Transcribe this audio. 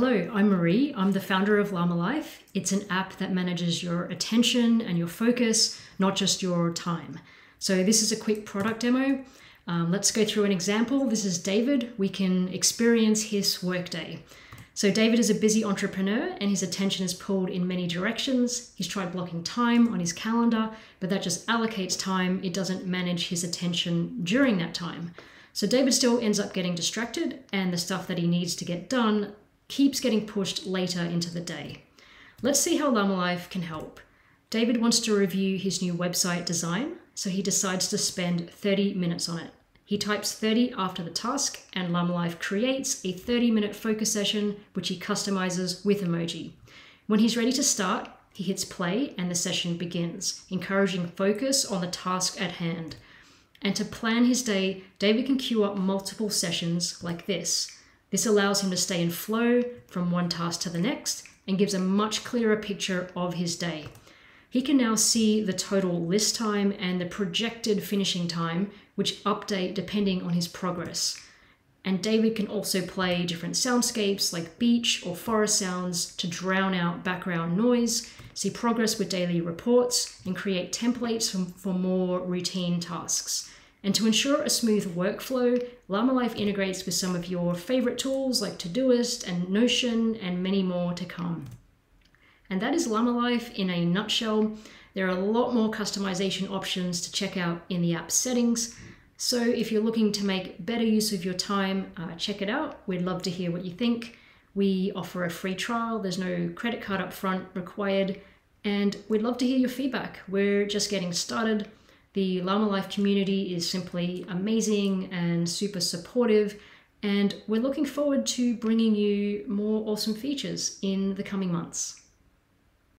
Hello, I'm Marie. I'm the founder of Llama Life. It's an app that manages your attention and your focus, not just your time. So, this is a quick product demo. Um, let's go through an example. This is David. We can experience his workday. So, David is a busy entrepreneur and his attention is pulled in many directions. He's tried blocking time on his calendar, but that just allocates time. It doesn't manage his attention during that time. So, David still ends up getting distracted, and the stuff that he needs to get done keeps getting pushed later into the day. Let's see how Llama Life can help. David wants to review his new website design, so he decides to spend 30 minutes on it. He types 30 after the task, and Llama Life creates a 30 minute focus session which he customizes with emoji. When he's ready to start, he hits play and the session begins, encouraging focus on the task at hand. And to plan his day, David can queue up multiple sessions like this. This allows him to stay in flow from one task to the next and gives a much clearer picture of his day. He can now see the total list time and the projected finishing time, which update depending on his progress. And David can also play different soundscapes like beach or forest sounds to drown out background noise, see progress with daily reports, and create templates for more routine tasks. And to ensure a smooth workflow, Llama Life integrates with some of your favorite tools like Todoist and Notion and many more to come. And that is Llama Life in a nutshell. There are a lot more customization options to check out in the app settings. So if you're looking to make better use of your time, uh, check it out. We'd love to hear what you think. We offer a free trial, there's no credit card up front required, and we'd love to hear your feedback. We're just getting started. The Llama Life community is simply amazing and super supportive, and we're looking forward to bringing you more awesome features in the coming months.